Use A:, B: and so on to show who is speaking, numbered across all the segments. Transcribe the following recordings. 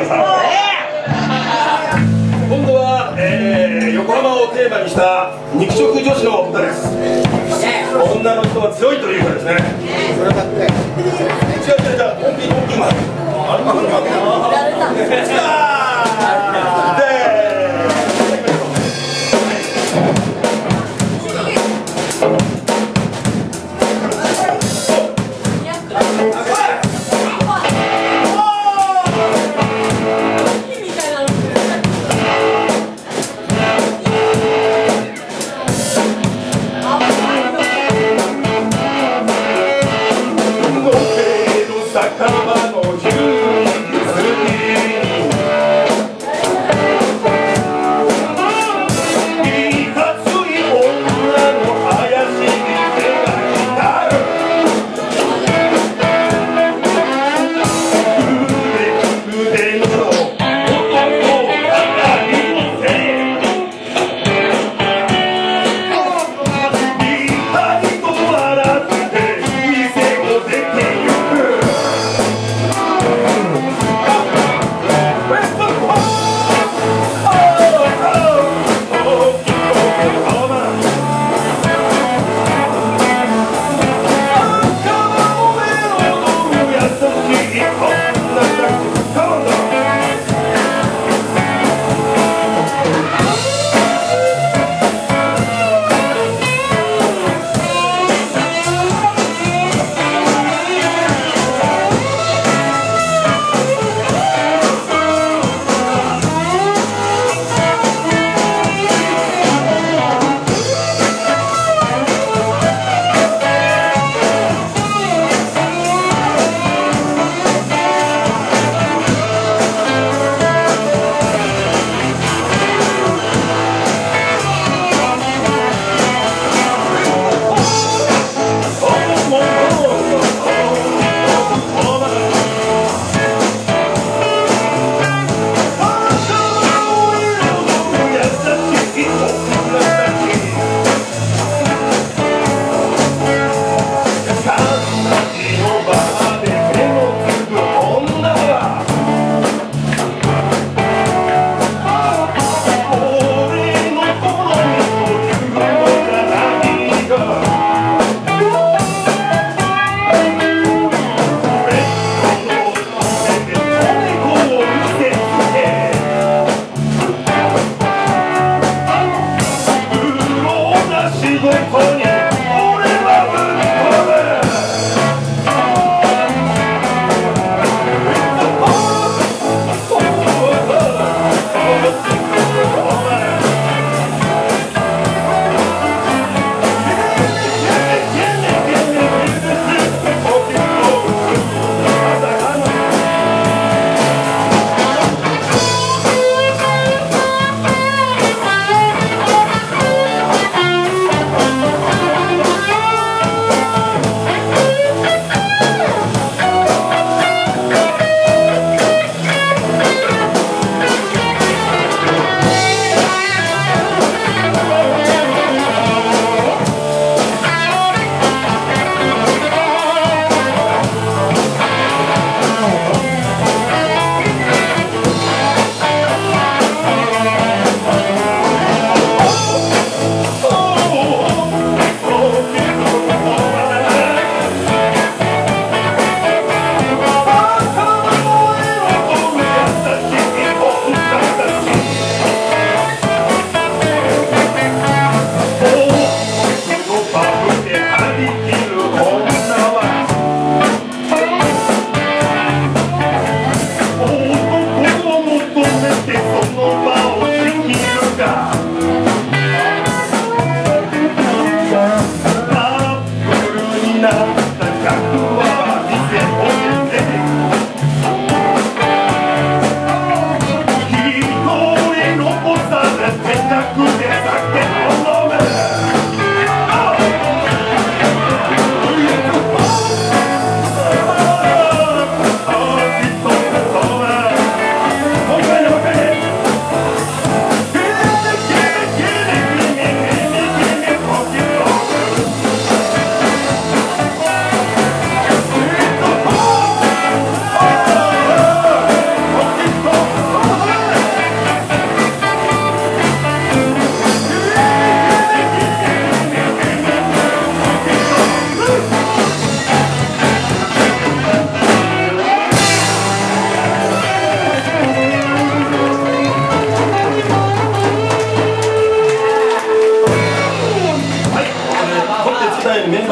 A: 皆さん。今度は、えー、横浜をテーマにした肉食女子の歌です。女の人は強いという歌ですね对，童年。Nacht, dann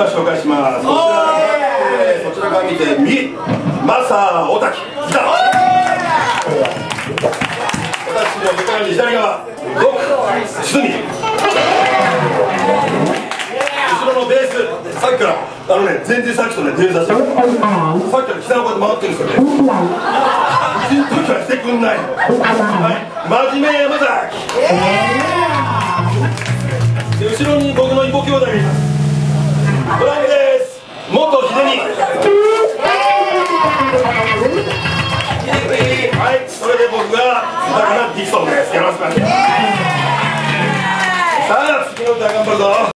A: 紹介します。こちら見てみマサオタキ私のか左側。クミ後ろのベースさっきからあのね全然さっきとねしてさっきから膝をこうやって回ってるんですよね。きちんとはしてくんない、真面目山崎、後ろに僕の囲碁兄弟がいます。ブランです。秀はいそれで僕がだからディストンです。よろしくお願いします。